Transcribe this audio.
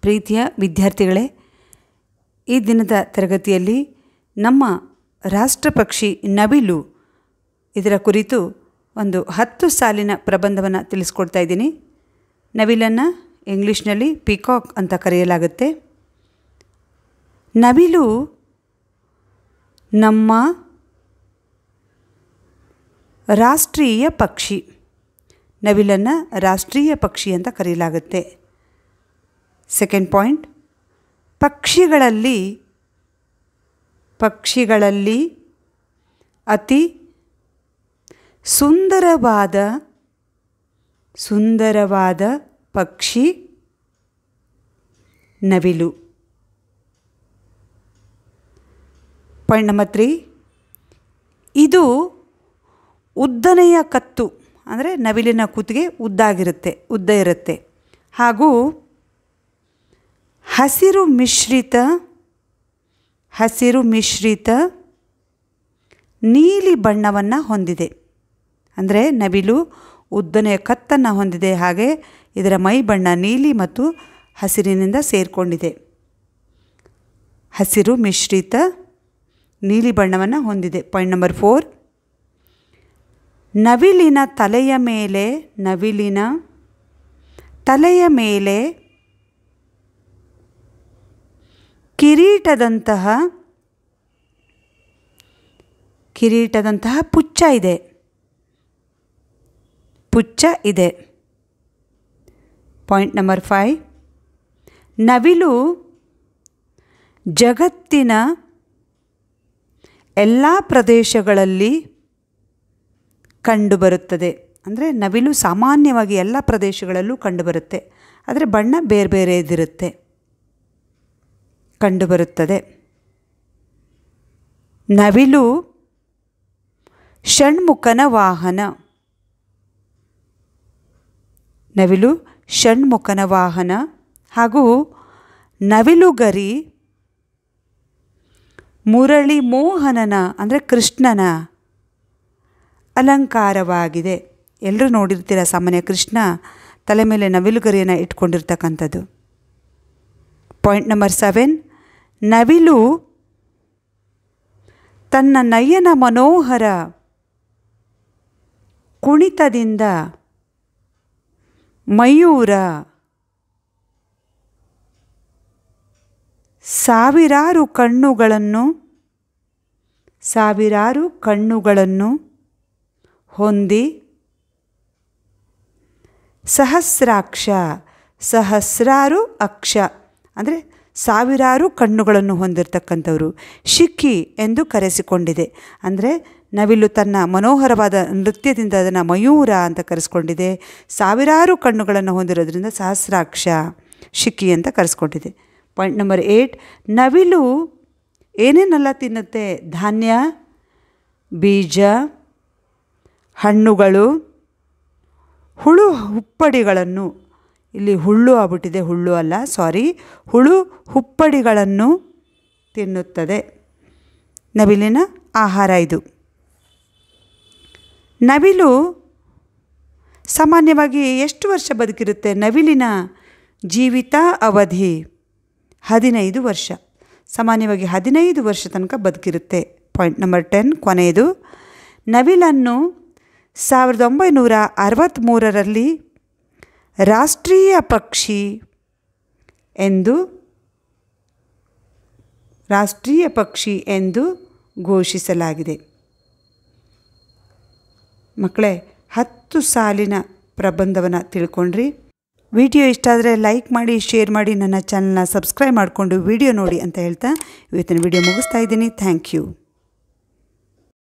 ಪ್ರೀತಿಯ ವಿದ್ಯಾರ್ಥಿಗಳೇ, ಈ ದಿನದ ತರಗತಿಯಲ್ಲಿ ನಮ್ಮ ರಾಷ್ಟ್ರಪಕ್ಷಿ ನವಿಲು ಇದರ ಕುರಿತು ಒಂದು ಹತ್ತು ಸಾಲಿನ ಪ್ರಬಂಧವನ್ನು ತಿಳಿಸ್ಕೊಡ್ತಾ ಇದ್ದೀನಿ. ನವಿಲನ್ನು ಇಂಗ್ಲೀಷ್ನಲ್ಲಿ ಪಿಕಾಕ್ ಅಂತ ಕರೆಯಲಾಗುತ್ತೆ. ನವಿಲು ನಮ್ಮ ರಾಷ್ಟ್ರೀಯ ಪಕ್ಷಿ. ನವಿಲನ್ನು ರಾಷ್ಟ್ರೀಯ ಪಕ್ಷಿ ಅಂತ ಕರೆಯಲಾಗುತ್ತೆ. ಸೆಕೆಂಡ್ ಪಾಯಿಂಟ್ ಪಕ್ಷಿಗಳಲ್ಲಿ ಪಕ್ಷಿಗಳಲ್ಲಿ ಅತಿ ಸುಂದರವಾದ ಸುಂದರವಾದ ಪಕ್ಷಿ ನವಿಲು. ಪಾಯಿಂಟ್ ನಂಬರ್ ತ್ರೀ ಇದು ಉದ್ದನೆಯ ಕತ್ತು, ಅಂದರೆ ನವಿಲಿನ ಕೂತಿಗೆ ಉದ್ದಾಗಿರುತ್ತೆ, ಉದ್ದ ಇರುತ್ತೆ. ಹಾಗೂ ಹಸಿರು ಮಿಶ್ರಿತ ಹಸಿರು ಮಿಶ್ರಿತ ನೀಲಿ ಬಣ್ಣವನ್ನು ಹೊಂದಿದೆ. ಅಂದರೆ ನವಿಲು ಉದ್ದನೆಯ ಕತ್ತನ್ನು ಹೊಂದಿದೆ. ಹಾಗೆ ಇದರ ಮೈ ಬಣ್ಣ ನೀಲಿ ಮತ್ತು ಹಸಿರಿನಿಂದ ಸೇರಿಕೊಂಡಿದೆ. ಹಸಿರು ಮಿಶ್ರಿತ ನೀಲಿ ಬಣ್ಣವನ್ನು ಹೊಂದಿದೆ. ಪಾಯಿಂಟ್ ನಂಬರ್ ಫೋರ್ ನವಿಲಿನ ತಲೆಯ ಮೇಲೆ, ನವಿಲಿನ ತಲೆಯ ಮೇಲೆ ಕಿರೀಟದಂತಹ ಕಿರೀಟದಂತಹ ಪುಚ್ಚ ಇದೆ. ಪುಚ್ಚ ಇದೆ. Point number five. ನವಿಲು ಜಗತ್ತಿನ ಎಲ್ಲ ಪ್ರದೇಶಗಳಲ್ಲಿ ಕಂಡುಬರುತ್ತದೆ. ಅಂದರೆ ನವಿಲು ಸಾಮಾನ್ಯವಾಗಿ ಎಲ್ಲ ಪ್ರದೇಶಗಳಲ್ಲೂ ಕಂಡುಬರುತ್ತೆ. ಆದರೆ ಬಣ್ಣ ಬೇರೆ ಬೇರೆದಿರುತ್ತೆ ಕಂಡುಬರುತ್ತದೆ. ನವಿಲು ಷಣ್ಮುಖನ ವಾಹನ. ನವಿಲು ಷಣ್ಮುಖನ ವಾಹನ ಹಾಗೂ ನವಿಲುಗರಿ ಮುರಳಿ ಮೋಹನನ, ಅಂದರೆ ಕೃಷ್ಣನ ಅಲಂಕಾರವಾಗಿದೆ. ಎಲ್ಲರೂ ನೋಡಿರ್ತೀರ ಸಾಮಾನ್ಯ ಕೃಷ್ಣ ತಲೆ ಮೇಲೆ ನವಿಲುಗರಿಯನ್ನು ಇಟ್ಕೊಂಡಿರ್ತಕ್ಕಂಥದ್ದು. ಪಾಯಿಂಟ್ ನಂಬರ್ ಸೆವೆನ್ ನವಿಲು ತನ್ನ ನಯನ ಮನೋಹರ ಕುಣಿತದಿಂದ ಮಯೂರ ಸಾವಿರಾರು ಕಣ್ಣುಗಳನ್ನು ಸಾವಿರಾರು ಕಣ್ಣುಗಳನ್ನು ಹೊಂದಿ ಸಹಸ್ರಾಕ್ಷ, ಸಹಸ್ರಾರು ಅಕ್ಷ, ಅಂದರೆ ಸಾವಿರಾರು ಕಣ್ಣುಗಳನ್ನು ಹೊಂದಿರತಕ್ಕಂಥವರು ಶಿಕ್ಕಿ ಎಂದು ಕರೆಸಿಕೊಂಡಿದೆ. ಅಂದರೆ ನವಿಲು ತನ್ನ ಮನೋಹರವಾದ ನೃತ್ಯದಿಂದ ಅದನ್ನು ಮಯೂರ ಅಂತ ಕರೆಸ್ಕೊಂಡಿದೆ. ಸಾವಿರಾರು ಕಣ್ಣುಗಳನ್ನು ಹೊಂದಿರೋದ್ರಿಂದ ಸಹಸ್ರಾಕ್ಷ ಶಿಕ್ಕಿ ಅಂತ ಕರೆಸ್ಕೊಂಡಿದೆ. ಪಾಯಿಂಟ್ ನಂಬರ್ ಏಯ್ಟ್ ನವಿಲು ಏನೇನೆಲ್ಲ ತಿನ್ನುತ್ತೆ? ಧಾನ್ಯ, ಬೀಜ, ಹಣ್ಣುಗಳು, ಹುಳು, ಹುಪ್ಪಡಿಗಳನ್ನು ಇಲ್ಲಿ ಹುಳ್ಳು ಆಗ್ಬಿಟ್ಟಿದೆ, ಹುಳ್ಳು ಅಲ್ಲ ಸಾರಿ ಹುಳು ಹುಪ್ಪಡಿಗಳನ್ನು ತಿನ್ನುತ್ತದೆ. ನವಿಲಿನ ಆಹಾರ ಇದು. ನವಿಲು ಸಾಮಾನ್ಯವಾಗಿ ಎಷ್ಟು ವರ್ಷ ಬದುಕಿರುತ್ತೆ? ನವಿಲಿನ ಜೀವಿತ ಅವಧಿ ಹದಿನೈದು ವರ್ಷ. ಸಾಮಾನ್ಯವಾಗಿ ಹದಿನೈದು ವರ್ಷ ತನಕ ಬದುಕಿರುತ್ತೆ. ಪಾಯಿಂಟ್ ನಂಬರ್ ಟೆನ್ ಕೊನೆಯದು. ನವಿಲನ್ನು ಸಾವಿರದ ಒಂಬೈನೂರ ಅರವತ್ತ್ಮೂರರಲ್ಲಿ ರಾಷ್ಟ್ರೀಯ ಪಕ್ಷಿ ಎಂದು ರಾಷ್ಟ್ರೀಯ ಪಕ್ಷಿ ಎಂದು ಘೋಷಿಸಲಾಗಿದೆ. ಮಕ್ಕಳೇ, ಹತ್ತು ಸಾಲಿನ ಪ್ರಬಂಧವನ್ನು ತಿಳ್ಕೊಂಡ್ರಿ. ವಿಡಿಯೋ ಇಷ್ಟ ಆದರೆ ಲೈಕ್ ಮಾಡಿ, ಶೇರ್ ಮಾಡಿ, ನನ್ನ ಚಾನಲ್ನ ಸಬ್ಸ್ಕ್ರೈಬ್ ಮಾಡಿಕೊಂಡು ವಿಡಿಯೋ ನೋಡಿ ಅಂತ ಹೇಳ್ತಾ ಇವತ್ತಿನ ವಿಡಿಯೋ ಮುಗಿಸ್ತಾ ಇದ್ದೀನಿ. Thank you.